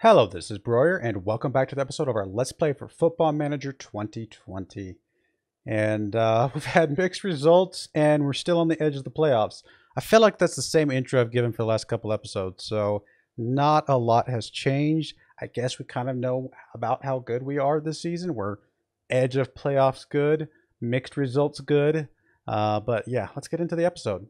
Hello, this is Broyar, and welcome back to the episode of our Let's Play for Football Manager 2020. And uh, we've had mixed results, and we're still on the edge of the playoffs. I feel like that's the same intro I've given for the last couple episodes, so not a lot has changed. I guess we kind of know about how good we are this season. We're edge of playoffs good, mixed results good. Uh, but yeah, let's get into the episode.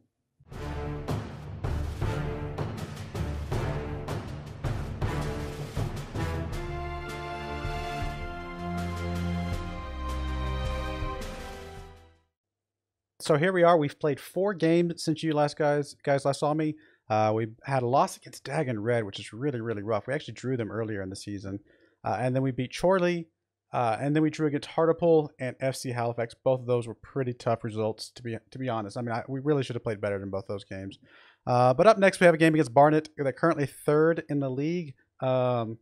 So here we are. We've played four games since you last guys guys last saw me. Uh, we had a loss against Dag and Red, which is really really rough. We actually drew them earlier in the season, uh, and then we beat Chorley, uh, and then we drew against Hartlepool and FC Halifax. Both of those were pretty tough results to be to be honest. I mean, I, we really should have played better than both those games. Uh, but up next, we have a game against Barnet. They're currently third in the league. Um,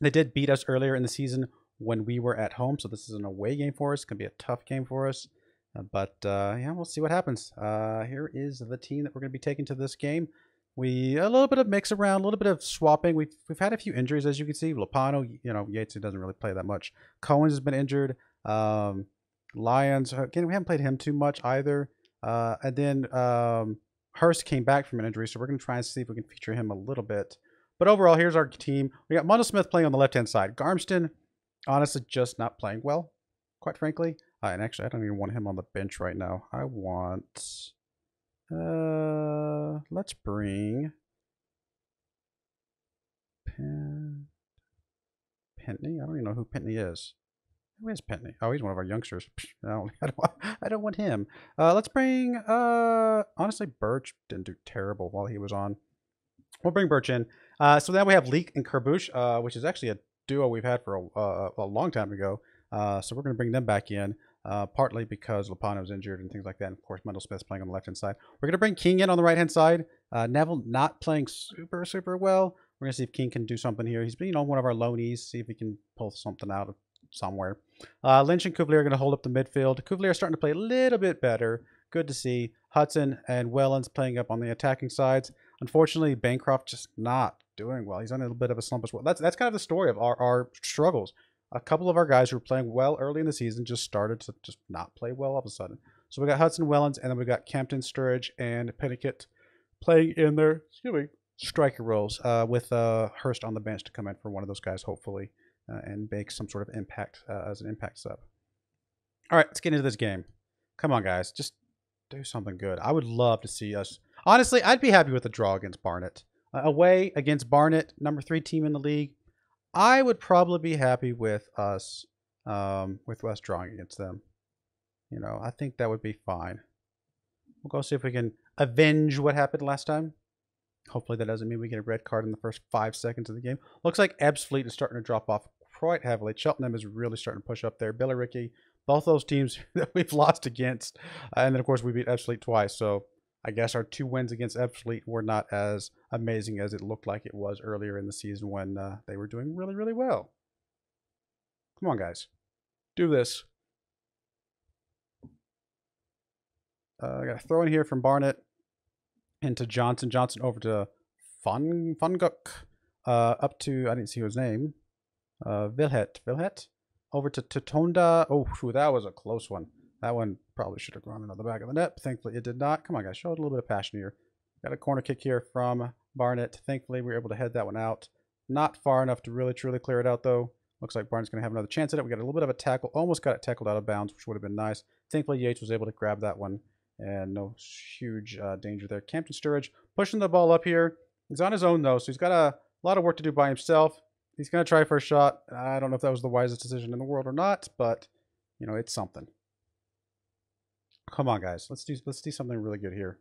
they did beat us earlier in the season when we were at home, so this is an away game for us. It's gonna be a tough game for us. Uh, but uh, yeah, we'll see what happens. Uh, here is the team that we're going to be taking to this game. We a little bit of mix around, a little bit of swapping. We've we've had a few injuries as you can see. Lopano, you know, Yates doesn't really play that much. Cohen's has been injured. Um, Lyons again, we haven't played him too much either. Uh, and then um, Hurst came back from an injury, so we're going to try and see if we can feature him a little bit. But overall, here's our team. We got Mundo Smith playing on the left hand side. Garmston, honestly, just not playing well, quite frankly. Uh, and actually, I don't even want him on the bench right now. I want... Uh, let's bring... Pen... Pentney? I don't even know who Pentney is. Who is Pentney? Oh, he's one of our youngsters. I don't, I don't, want, I don't want him. Uh, let's bring... Uh, honestly, Birch didn't do terrible while he was on. We'll bring Birch in. Uh, so now we have Leek and Kerbouche, uh, which is actually a duo we've had for a, uh, a long time ago. Uh, so we're going to bring them back in uh, partly because Lopano was injured and things like that. And of course, Mendel Smith's playing on the left hand side. We're going to bring King in on the right hand side. Uh, Neville not playing super, super well. We're going to see if King can do something here. He's been, you know, one of our loanies, see if he can pull something out of somewhere. Uh, Lynch and Cuvalier are going to hold up the midfield. Cuvalier starting to play a little bit better. Good to see. Hudson and Wellens playing up on the attacking sides. Unfortunately, Bancroft just not doing well. He's on a little bit of a slump as well. That's that's kind of the story of our, our struggles a couple of our guys who were playing well early in the season just started to just not play well all of a sudden. So we got Hudson Wellens, and then we got Campton Sturridge and Pennicott playing in their excuse me striker roles uh, with uh, Hurst on the bench to come in for one of those guys, hopefully, uh, and make some sort of impact uh, as an impact sub. All right, let's get into this game. Come on, guys, just do something good. I would love to see us. Honestly, I'd be happy with a draw against Barnet. Uh, away against Barnet, number three team in the league. I would probably be happy with us um, with us drawing against them. You know, I think that would be fine. We'll go see if we can avenge what happened last time. Hopefully that doesn't mean we get a red card in the first five seconds of the game. Looks like Ebbsfleet is starting to drop off quite heavily. Cheltenham is really starting to push up there. Billericay, both those teams that we've lost against. Uh, and then, of course, we beat Ebbsfleet twice. So I guess our two wins against Ebbsfleet were not as amazing as it looked like it was earlier in the season when uh, they were doing really, really well. Come on, guys. Do this. Uh, I got a throw in here from Barnet into Johnson. Johnson over to Fun Funguk. Uh, up to, I didn't see his name. Uh, Vilhet. Vilhet? Over to Totonda. Oh, whew, that was a close one. That one probably should have gone into the back of the net. Thankfully, it did not. Come on, guys. Show a little bit of passion here. Got a corner kick here from Barnet. Thankfully, we were able to head that one out. Not far enough to really, truly clear it out, though. Looks like Barnet's going to have another chance at it. We got a little bit of a tackle. Almost got it tackled out of bounds, which would have been nice. Thankfully, Yates was able to grab that one. And no huge uh, danger there. Campton Sturridge pushing the ball up here. He's on his own, though, so he's got a lot of work to do by himself. He's going to try for a shot. I don't know if that was the wisest decision in the world or not, but, you know, it's something. Come on, guys. Let's do let's do something really good here.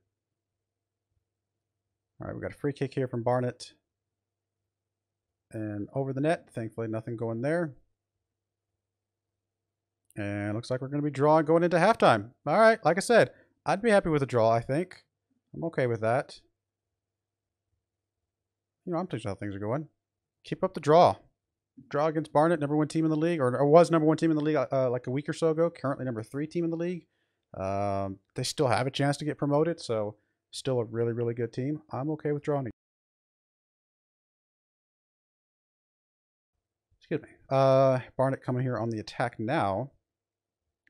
All right, we got a free kick here from Barnet. And over the net. Thankfully, nothing going there. And looks like we're going to be drawing going into halftime. All right, like I said, I'd be happy with a draw, I think. I'm okay with that. You know, I'm pleased how things are going. Keep up the draw. Draw against Barnet, number one team in the league, or, or was number one team in the league uh, like a week or so ago. Currently number three team in the league. Um, they still have a chance to get promoted, so still a really, really good team. I'm okay with drawing Excuse me. Uh, Barnet coming here on the attack now.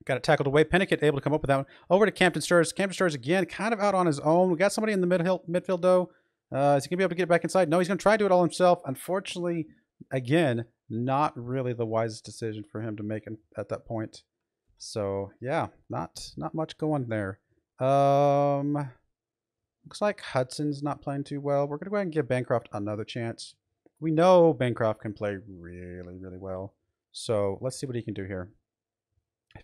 Got it tackled away. Pennicott able to come up with that one. Over to Campton Sturz. Campton Sturz again, kind of out on his own. We got somebody in the midfield, midfield though. Uh, is he going to be able to get back inside? No, he's going to try to do it all himself. Unfortunately, again, not really the wisest decision for him to make at that point. So, yeah, not not much going there. Um, looks like Hudson's not playing too well. We're to go ahead and give Bancroft another chance. We know Bancroft can play really, really well. So let's see what he can do here.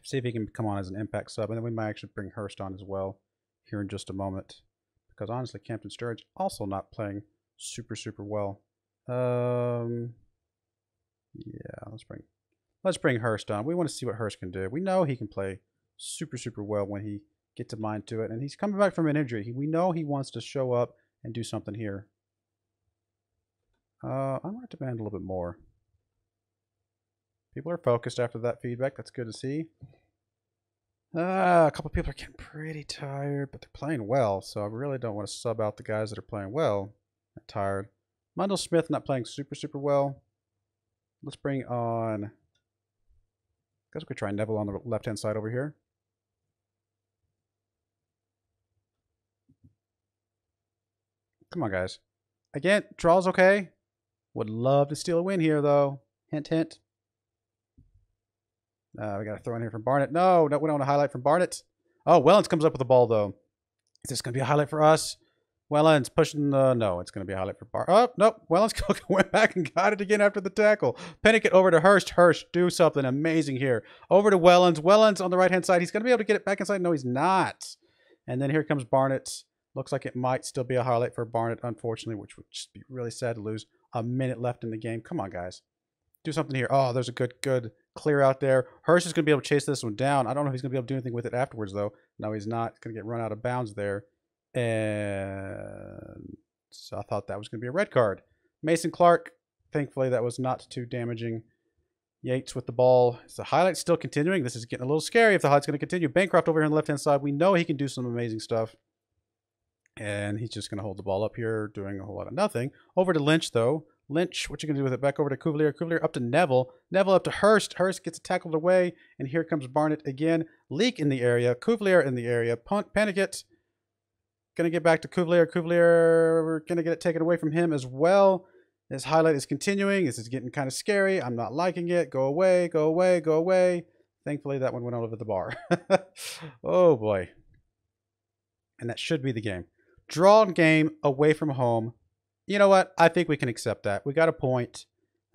See if he can come on as an impact sub, and then we might actually bring Hurst on as well here in just a moment. Because honestly, Campton Sturridge also not playing super, super well. Um, yeah, let's bring let's bring Hurst on. We want to see what Hurst can do. We know he can play super, super well when he gets a mind to it, and he's coming back from an injury. We know he wants to show up and do something here. Uh, I might demand a little bit more. People are focused after that feedback. That's good to see. Uh, a couple people are getting pretty tired, but they're playing well, so I really don't want to sub out the guys that are playing well. I'm tired. Mundell Smith not playing super, super well. Let's bring on... Guess we could try Neville on the left-hand side over here. Come on, guys. Again, draw's okay. Would love to steal a win here, though. Hint, hint. Uh, we got a throw in here from Barnet. No, no, we don't want a highlight from Barnet. Oh, Wellens comes up with the ball, though. Is this going to be a highlight for us? Wellens pushing the... No, it's going to be a highlight for Bar... Oh, nope. Wellens went back and got it again after the tackle. Pennicott over to Hurst. Hurst, do something amazing here. Over to Wellens. Wellens on the right-hand side. He's going to be able to get it back inside. No, he's not. And then here comes Barnet. Looks like it might still be a highlight for Barnet, unfortunately, which would just be really sad to lose a minute left in the game. Come on, guys. Do something here. Oh, there's a good, good clear out there. Hurst is going to be able to chase this one down. I don't know if he's going to be able to do anything with it afterwards, though. No, he's not. Going to get run out of bounds there. And so I thought that was going to be a red card. Mason Clark, thankfully, that was not too damaging. Yates with the ball. The highlight still continuing? This is getting a little scary if the highlight's going to continue. Bancroft over here on the left-hand side. We know he can do some amazing stuff. And he's just going to hold the ball up here, doing a whole lot of nothing. Over to Lynch, though. Lynch, what you gonna do with it? Back over to Cuvalier. Cuvalier up to Neville. Neville up to Hurst. Hurst gets tackled away, and here comes Barnet again. Leak in the area. Cuvalier in the area. Punt. Pennicott gonna get back to Cuvalier. Cuvalier, we're gonna get it taken away from him as well. This highlight is continuing. This is getting kind of scary. I'm not liking it. Go away. Go away. Go away. Thankfully, that one went over the bar. oh boy. And that should be the game. Drawn game away from home you know what? I think we can accept that. We got a point.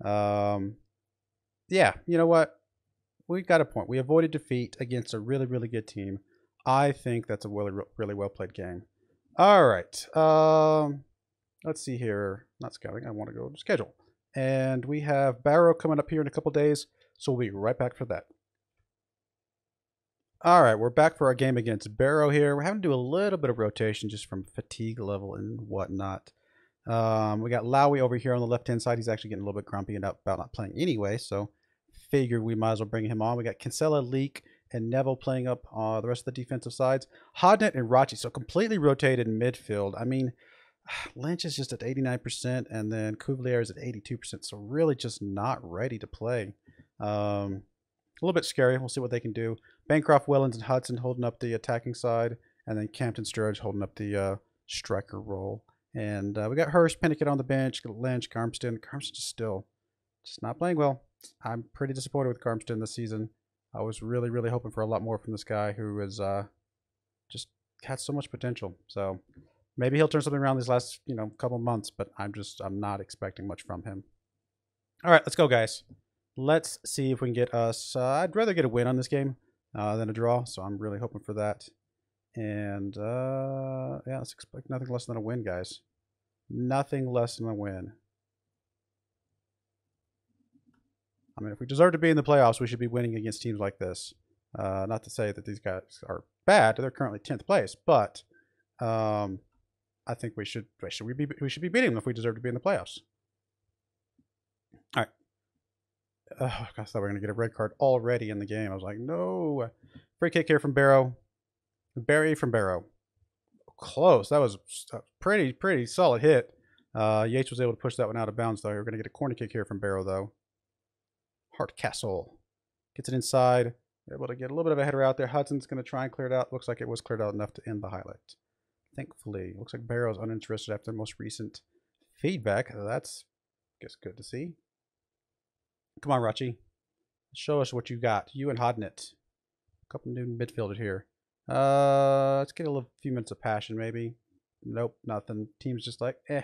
Um, yeah, you know what? We got a point. We avoided defeat against a really, really good team. I think that's a really, really well played game. All right. Um, let's see here. Not scouting. I want to go to schedule. And we have Barrow coming up here in a couple days, so we'll be right back for that. All right, we're back for our game against Barrow here. We're having to do a little bit of rotation just from fatigue level and whatnot. Um, we got Lowy over here on the left-hand side. He's actually getting a little bit grumpy about not playing anyway, so figured we might as well bring him on. We got Kinsella, Leak, and Neville playing up uh, the rest of the defensive sides. Hodnett and Rachi, so completely rotated midfield. I mean, Lynch is just at 89%, and then Cuvalier is at 82%, so really just not ready to play. Um, a little bit scary. We'll see what they can do. Bancroft, Wellens, and Hudson holding up the attacking side, and then Campton Sturridge holding up the uh, striker role. And uh, we got Hurst, Pennicott on the bench, Lynch, Carmston. Carmston still just not playing well. I'm pretty disappointed with Carmston this season. I was really, really hoping for a lot more from this guy who is uh, just had so much potential. So maybe he'll turn something around these last, you know, couple months, but I'm just, I'm not expecting much from him. All right, let's go, guys. Let's see if we can get us, uh, I'd rather get a win on this game uh, than a draw, so I'm really hoping for that. And uh, yeah, let's expect nothing less than a win, guys. Nothing less than a win. I mean, if we deserve to be in the playoffs, we should be winning against teams like this. Uh, not to say that these guys are bad; they're currently tenth place, but um, I think we should should we be we should be beating them if we deserve to be in the playoffs. All right. Oh, I thought we were gonna get a red card already in the game. I was like, no. Free kick here from Barrow. Barry from Barrow. Close. That was a pretty, pretty solid hit. Uh, Yates was able to push that one out of bounds, though. We're going to get a corner kick here from Barrow, though. Hardcastle gets it inside. Able to get a little bit of a header out there. Hudson's going to try and clear it out. Looks like it was cleared out enough to end the highlight. Thankfully, looks like Barrow's uninterested after the most recent feedback. That's, guess, good to see. Come on, Rachi. Show us what you got. You and Hodnett. A couple new midfielders here. Uh, let's get a little, few minutes of passion, maybe. Nope, nothing. Team's just like, eh,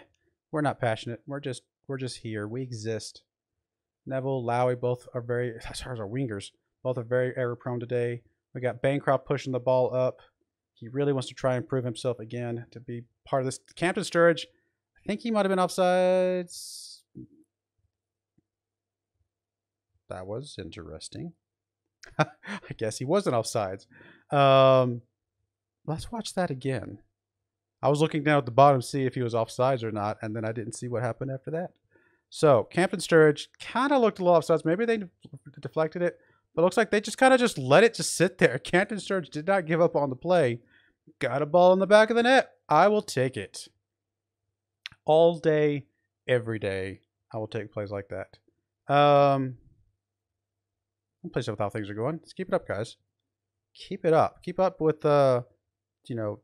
we're not passionate. We're just, we're just here. We exist. Neville, Lowry, both are very, as far as our wingers, both are very error prone today. We got Bancroft pushing the ball up. He really wants to try and prove himself again to be part of this. Campton Sturridge, I think he might have been offsides. That was interesting. I guess he wasn't offsides. Um, let's watch that again. I was looking down at the bottom to see if he was offsides or not, and then I didn't see what happened after that. So Campton Sturridge kind of looked a little offsides. Maybe they deflected it, but it looks like they just kind of just let it just sit there. Campton Sturridge did not give up on the play. Got a ball in the back of the net. I will take it. All day, every day, I will take plays like that. Um, I'll play stuff with how things are going. Let's keep it up, guys. Keep it up. Keep up with, uh, you know,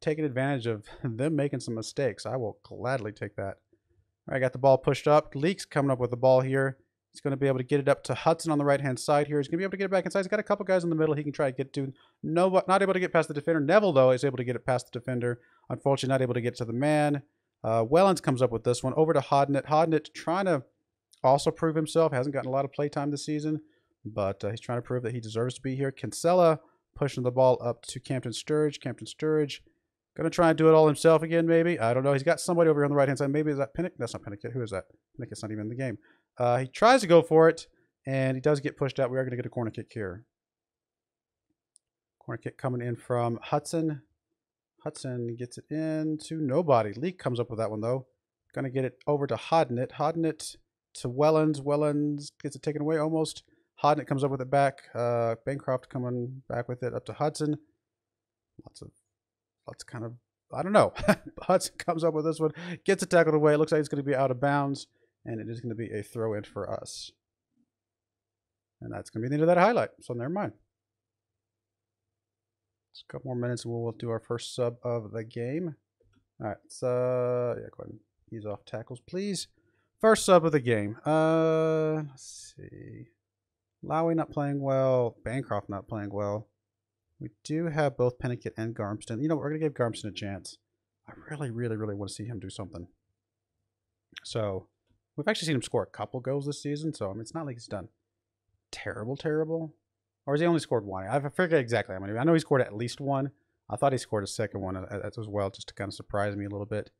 taking advantage of them making some mistakes. I will gladly take that. All right, got the ball pushed up. Leaks coming up with the ball here. He's going to be able to get it up to Hudson on the right-hand side here. He's going to be able to get it back inside. He's got a couple guys in the middle he can try to get to. No, not able to get past the defender. Neville, though, is able to get it past the defender. Unfortunately, not able to get to the man. Uh, Wellens comes up with this one. Over to Hodnett. Hodnett trying to also prove himself. Hasn't gotten a lot of play time this season, but uh, he's trying to prove that he deserves to be here. Kinsella pushing the ball up to Campton Sturridge. Campton Sturridge Gonna try and do it all himself again, maybe. I don't know. He's got somebody over here on the right hand side. Maybe is that Pinnock? That's not Pinnock. Who is that? Pinnock's not even in the game. Uh, he tries to go for it, and he does get pushed out. We are going to get a corner kick here. Corner kick coming in from Hudson. Hudson gets it in to nobody. Leak comes up with that one, though. To get it over to Hodnett. Hodnett to Wellens. Wellens gets it taken away almost. Hodnett comes up with it back. Uh, Bancroft coming back with it up to Hudson. Lots of let's kind of, I don't know. Hudson comes up with this one, gets it tackled away. Looks like it's going to be out of bounds, and it is going to be a throw in for us. And that's going to be the end of that highlight. So never mind. Just a couple more minutes and we'll do our first sub of the game. All right, so yeah, go ahead and ease off tackles, please. First sub of the game. Uh, let's see. Lowry not playing well. Bancroft not playing well. We do have both Pennicket and Garmston. You know, we're going to give Garmston a chance. I really, really, really want to see him do something. So, we've actually seen him score a couple goals this season, so I mean, it's not like he's done terrible, terrible. Or has he only scored one? I forget exactly how many. I know he scored at least one. I thought he scored a second one as well, just to kind of surprise me a little bit.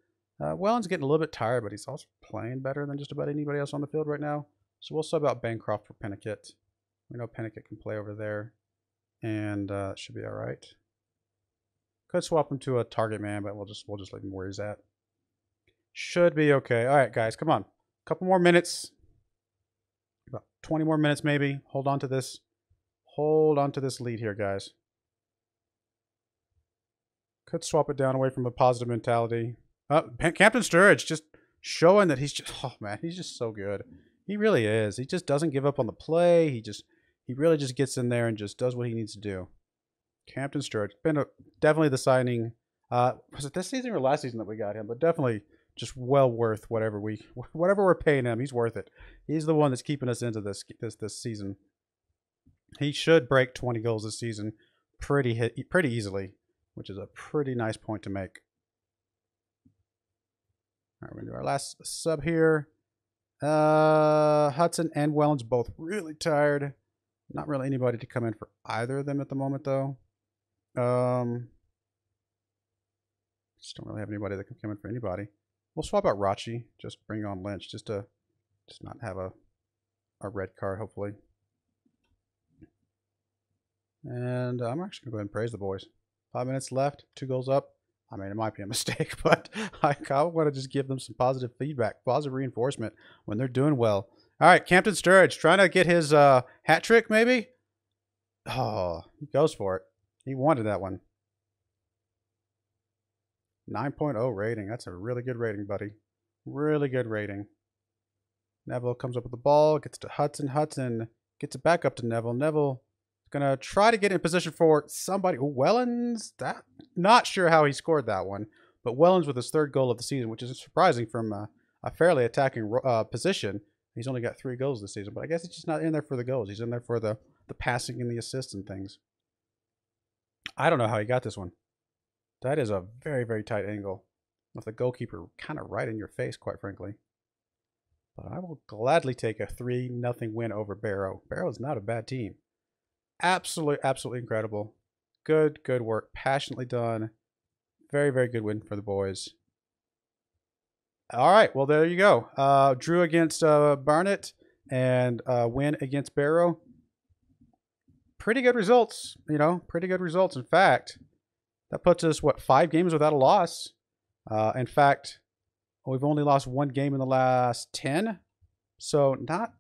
Uh, Wellens getting a little bit tired, but he's also playing better than just about anybody else on the field right now. So we'll sub out Bancroft for Pennicket. We know Pennicket can play over there and uh, should be all right. Could swap him to a target man, but we'll just we'll just leave him where he's at. Should be okay. All right, guys, come on. A couple more minutes. About 20 more minutes, maybe. Hold on to this. Hold on to this lead here, guys. Could swap it down away from a positive mentality. Uh, Campton Sturridge just showing that he's just, oh man, he's just so good. He really is. He just doesn't give up on the play. He just he really just gets in there and just does what he needs to do. Campton Sturridge been a, definitely the signing. Uh, was it this season or last season that we got him? But definitely just well worth whatever we whatever we're paying him. He's worth it. He's the one that's keeping us into this this this season. He should break 20 goals this season pretty hit, pretty easily, which is a pretty nice point to make. All right, we're gonna do our last sub here. Uh, Hudson and Wellens both really tired. Not really anybody to come in for either of them at the moment, though. Um, just don't really have anybody that can come in for anybody. We'll swap out Rachi. Just bring on Lynch, just to just not have a a red card, hopefully. And I'm actually gonna go ahead and praise the boys. Five minutes left, two goals up. I mean, it might be a mistake, but I, I want to just give them some positive feedback, positive reinforcement when they're doing well. All right, Campton Sturridge trying to get his uh, hat trick, maybe. Oh, he goes for it. He wanted that one. 9.0 rating. That's a really good rating, buddy. Really good rating. Neville comes up with the ball, gets to Hudson. Hudson gets it back up to Neville. Neville to try to get in position for somebody. Wellens, that, not sure how he scored that one, but Wellens with his third goal of the season, which is surprising from a, a fairly attacking uh, position. He's only got three goals this season, but I guess he's just not in there for the goals. He's in there for the, the passing and the assists and things. I don't know how he got this one. That is a very, very tight angle with the goalkeeper kind of right in your face, quite frankly. But I will gladly take a 3 nothing win over Barrow. Barrow is not a bad team. Absolutely, absolutely incredible. Good, good work. Passionately done. Very, very good win for the boys. All right, well, there you go. Uh, drew against uh, Barnet and uh, win against Barrow. Pretty good results, you know, pretty good results. In fact, that puts us, what, five games without a loss. Uh, in fact, we've only lost one game in the last 10. So not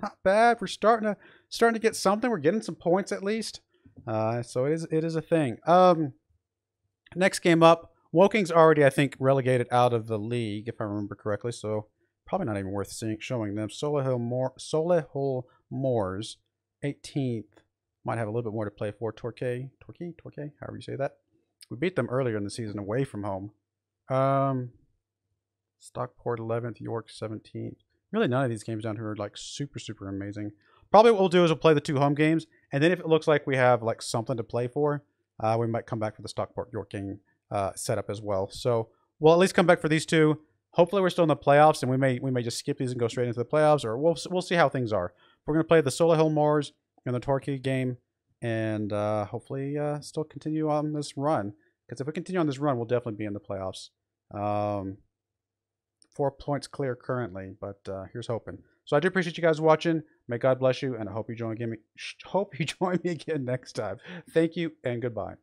not bad. We're starting to starting to get something. We're getting some points at least. Uh, so it is it is a thing. Um, next game up, Woking's already I think relegated out of the league if I remember correctly. So probably not even worth seeing, showing them. Solihull Moor Solihull Moors, 18th might have a little bit more to play for. Torquay, Torquay, Torquay, however you say that. We beat them earlier in the season away from home. Um, Stockport 11th, York 17th. Really, none of these games down here are like super, super amazing. Probably what we'll do is we'll play the two home games, and then if it looks like we have like something to play for, uh, we might come back for the Stockport York game uh, setup as well. So we'll at least come back for these two. Hopefully, we're still in the playoffs, and we may we may just skip these and go straight into the playoffs, or we'll we'll see how things are. We're going to play the Solihull Moors and the Torquay game, and uh, hopefully uh, still continue on this run. Because if we continue on this run, we'll definitely be in the playoffs. Um, four points clear currently, but uh, here's hoping. So I do appreciate you guys watching. May God bless you, and I hope you join again. Hope you join me again next time. Thank you and goodbye.